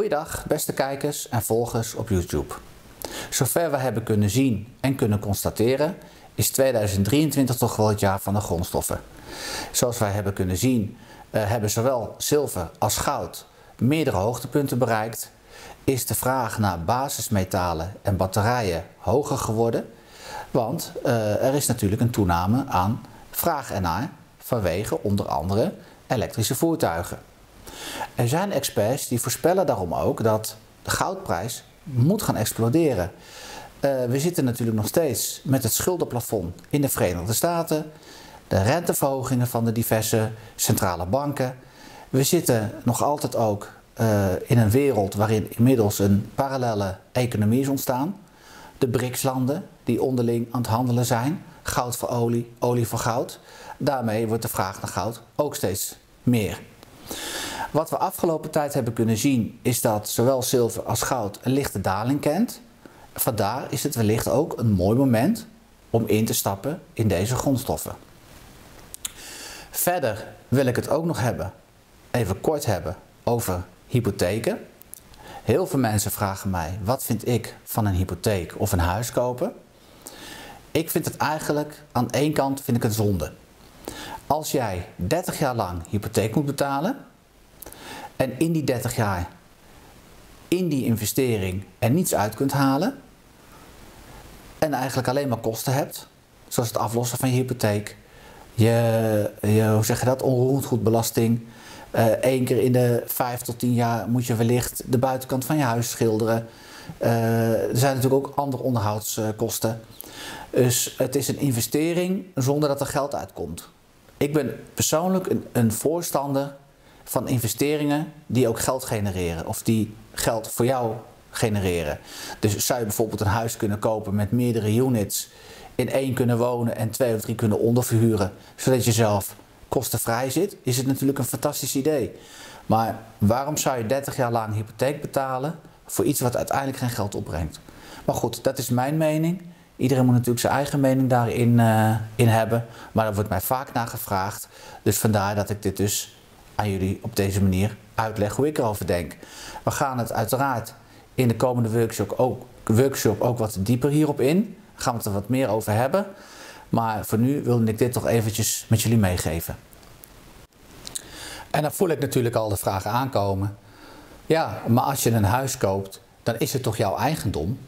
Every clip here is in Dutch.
Goeiedag beste kijkers en volgers op YouTube. Zover we hebben kunnen zien en kunnen constateren is 2023 toch wel het jaar van de grondstoffen. Zoals wij hebben kunnen zien uh, hebben zowel zilver als goud meerdere hoogtepunten bereikt. Is de vraag naar basismetalen en batterijen hoger geworden. Want uh, er is natuurlijk een toename aan vraag ernaar vanwege onder andere elektrische voertuigen. Er zijn experts die voorspellen daarom ook dat de goudprijs moet gaan exploderen. Uh, we zitten natuurlijk nog steeds met het schuldenplafond in de Verenigde Staten, de renteverhogingen van de diverse centrale banken. We zitten nog altijd ook uh, in een wereld waarin inmiddels een parallele economie is ontstaan. De BRICS-landen die onderling aan het handelen zijn, goud voor olie, olie voor goud. Daarmee wordt de vraag naar goud ook steeds meer. Wat we afgelopen tijd hebben kunnen zien is dat zowel zilver als goud een lichte daling kent. Vandaar is het wellicht ook een mooi moment om in te stappen in deze grondstoffen. Verder wil ik het ook nog hebben, even kort hebben, over hypotheken. Heel veel mensen vragen mij, wat vind ik van een hypotheek of een huis kopen? Ik vind het eigenlijk, aan één kant vind ik het zonde. Als jij 30 jaar lang hypotheek moet betalen, en in die 30 jaar in die investering er niets uit kunt halen en eigenlijk alleen maar kosten hebt, zoals het aflossen van je hypotheek, je, je hoe zeg je dat, onroerendgoedbelasting. Uh, Eén keer in de 5 tot 10 jaar moet je wellicht de buitenkant van je huis schilderen. Uh, er zijn natuurlijk ook andere onderhoudskosten. Dus het is een investering zonder dat er geld uitkomt. Ik ben persoonlijk een, een voorstander van investeringen die ook geld genereren of die geld voor jou genereren. Dus zou je bijvoorbeeld een huis kunnen kopen met meerdere units, in één kunnen wonen en twee of drie kunnen onderverhuren, zodat je zelf kostenvrij zit, is het natuurlijk een fantastisch idee. Maar waarom zou je 30 jaar lang hypotheek betalen voor iets wat uiteindelijk geen geld opbrengt? Maar goed, dat is mijn mening. Iedereen moet natuurlijk zijn eigen mening daarin uh, in hebben. Maar daar wordt mij vaak naar gevraagd. Dus vandaar dat ik dit dus jullie op deze manier uitleg hoe ik erover denk. We gaan het uiteraard in de komende workshop ook, workshop ook wat dieper hierop in. Gaan we het er wat meer over hebben. Maar voor nu wilde ik dit toch eventjes met jullie meegeven. En dan voel ik natuurlijk al de vraag aankomen. Ja, maar als je een huis koopt, dan is het toch jouw eigendom?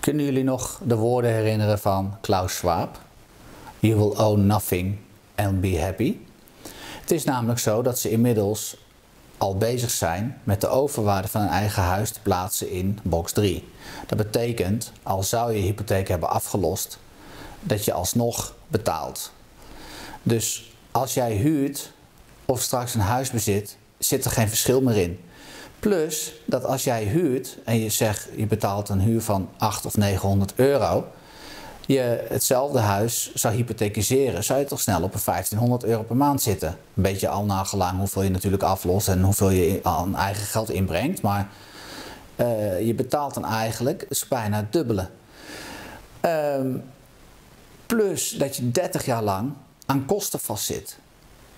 Kunnen jullie nog de woorden herinneren van Klaus Schwab? You will own nothing and be happy. Het is namelijk zo dat ze inmiddels al bezig zijn met de overwaarde van een eigen huis te plaatsen in box 3. Dat betekent, al zou je hypotheek hebben afgelost, dat je alsnog betaalt. Dus als jij huurt of straks een huis bezit, zit er geen verschil meer in. Plus dat als jij huurt en je zegt je betaalt een huur van 8 of 900 euro, je hetzelfde huis zou hypothetiseren, zou je toch snel op een 1500 euro per maand zitten. Een beetje al nagelang hoeveel je natuurlijk aflost en hoeveel je aan eigen geld inbrengt. Maar uh, je betaalt dan eigenlijk bijna het dubbele. Um, plus dat je 30 jaar lang aan kosten vastzit.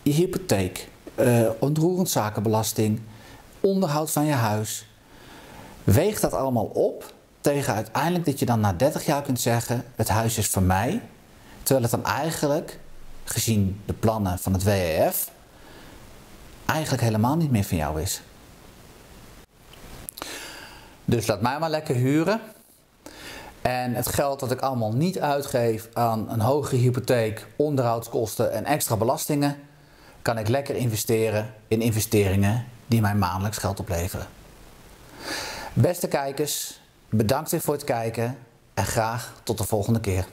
Je hypotheek, uh, ontroerend zakenbelasting, onderhoud van je huis. Weegt dat allemaal op tegen uiteindelijk dat je dan na 30 jaar kunt zeggen: het huis is van mij. Terwijl het dan eigenlijk, gezien de plannen van het WEF, eigenlijk helemaal niet meer van jou is. Dus laat mij maar lekker huren. En het geld dat ik allemaal niet uitgeef aan een hogere hypotheek, onderhoudskosten en extra belastingen, kan ik lekker investeren in investeringen die mij maandelijks geld opleveren. Beste kijkers, Bedankt weer voor het kijken en graag tot de volgende keer.